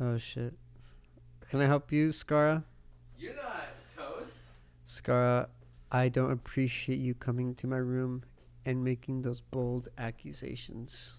Oh shit. Can I help you, Scarra? You're not toast. Scarra. I don't appreciate you coming to my room and making those bold accusations.